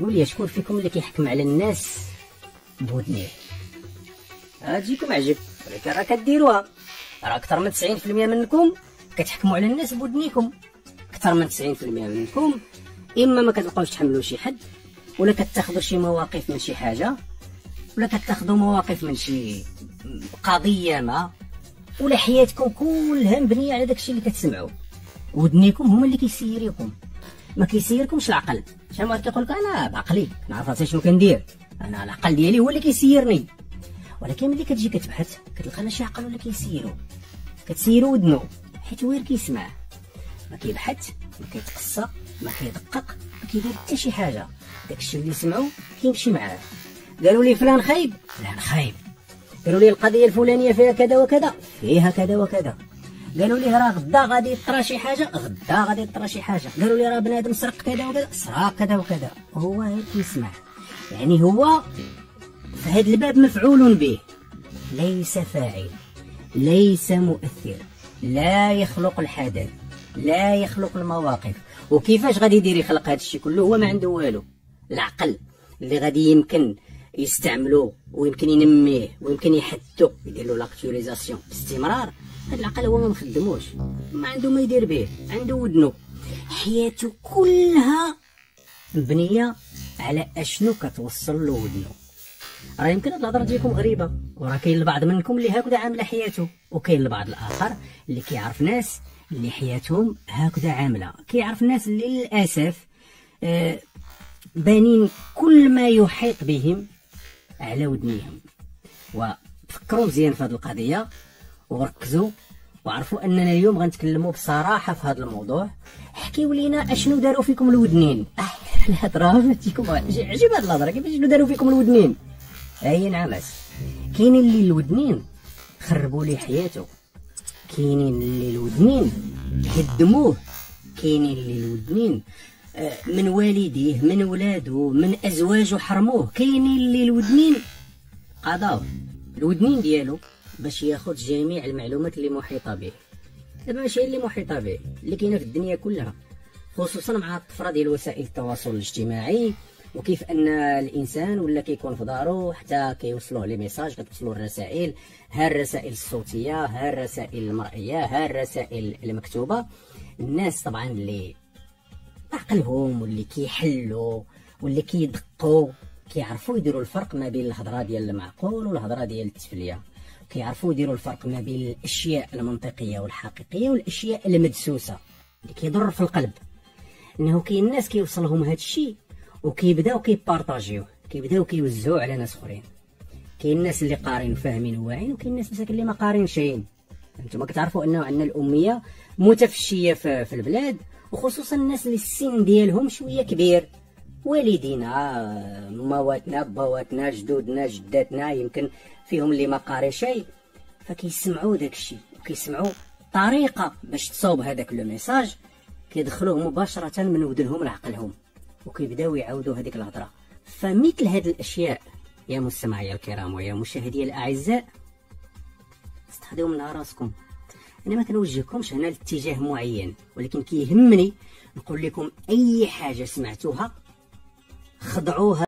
قول لي شكون فيكم اللي كيحكم على الناس بودنيه اجيكم عجب. ولكن راه كديروها. راه أكثر من 90% منكم كتحكموا على الناس بودنيكم. أكثر من 90% منكم. إما ما كتبقاوش تحملوا شي حد ولا كتاخذوا شي مواقف من شي حاجة ولا كتاخذوا مواقف من شي قضية ما ولا حياتكم كلها مبنية على داكشي اللي كتسمعوا. ودنيكم هما اللي كيسيريكم. ما كيسيركمش العقل. ما كيقول لك أنا بعقلي كنعرف راسي شنو كندير. أنا العقل ديالي هو اللي كيسيرني. ولكن ملي كتجي كتبحث كتلقى لا شي عقل ولا كيسيرو. كتسيرو ودنو حيت غير كيسمع. ما كيبحث ما كيتقصى ما كيدقق ما كيدير حتى شي حاجة. داكشي اللي سمعو كيمشي معاه. قالوا لي فلان خايب. فلان خايب. قالوا لي القضية الفلانية فيها كذا وكذا. فيها كذا وكذا. قالوا لي راه غدا غادي يطرى شي حاجة؟ غدا غادي يطرى شي حاجة. قالوا لي راه بنادم سرق كذا وكذا. سرق كذا وكذا. هو غير كيسمع يعني هو في هذا الباب مفعول به. ليس فاعل. ليس مؤثر. لا يخلق الحدث. لا يخلق المواقف. وكيفاش غادي يدير يخلق هذا الشيء كله؟ هو ما عنده والو. العقل اللي غادي يمكن يستعملوه ويمكن ينميه ويمكن يحدو يدير له لاكتوريزاسيون باستمرار. هذا العقل هو ما مخدموش. ما عنده ما يدير به عنده ودنو حياته كلها مبنية على أشنو كتوصل له ودنو راه يمكن هاد الهضرة ديالكم غريبة وراه كاين البعض منكم اللي هكذا عامله حياته وكاين البعض الآخر اللي كيعرف ناس اللي حياتهم هكذا عاملة. كيعرف ناس اللي للأسف آه بانين كل ما يحيط بهم على ودنيهم وفكروا مزيان في هذه القضية. وركزوا وعرفوا أننا اليوم غنتكلموا بصراحة في هذا الموضوع. حكيوا لينا أشنو داروا فيكم الودنين. الهضره فاتيكم عجيب هاد الهضرة. كيفاش شنو داروا فيكم الودنين؟ أي نعم كاينين اللي الودنين خربوا لي حياته كاينين اللي الودنين هدموه كاينين اللي الودنين آه، من والديه من ولادو من ازواجه حرموه. كاينين اللي الودنين قضاوه الودنين ديالو باش ياخذ جميع المعلومات اللي محيطة به. دابا ماشي اللي محيطة به اللي كاينة في الدنيا كلها خصوصا مع الطفره ديال وسائل التواصل الاجتماعي وكيف أن الإنسان ولا كيكون في دارو حتى كيوصلوه لي ميساج كتوصلوه الرسائل ها الرسائل الصوتية ها الرسائل المرئية ها الرسائل المكتوبة. الناس طبعا اللي عقلهم واللي كيحلوا واللي كيدقوا كيعرفوا يديروا الفرق ما بين الهضرة ديال المعقول والهضرة ديال التفليه كيعرفوا يديروا الفرق ما بين الأشياء المنطقية والحقيقية والأشياء المدسوسة. اللي كيضر في القلب. إنه كاين الناس كيوصلهم هذا الشيء وكيبداو كيبارطاجيوه. كيبداو كيوزعوه على ناس أخرين. كاين الناس اللي قارين وفاهمين وواعيين وكاين الناس مساكن اللي ما قارين شيء أنتم كتعرفوا أنه عندنا الأمية متفشية في البلاد وخصوصا الناس اللي السن ديالهم شوية كبير. والدينا مواتنا بواتنا جدودنا جداتنا يمكن فيهم اللي ما قاري شيء. فكيسمعوا داك الشيء وكيسمعوا طريقة باش تصوب هذاك لو ميساج. كيدخلوه مباشرة من ودنهم لعقلهم وكيبداو يعاودوا هذيك الهضرة. فمثل هذه الأشياء يا مستمعي الكرام ويا مشاهدي الأعزاء استخدموا منها راسكم. أنا ما كنوجهكمش هنا لاتجاه معين ولكن كيهمني نقول لكم أي حاجة سمعتوها خضعوها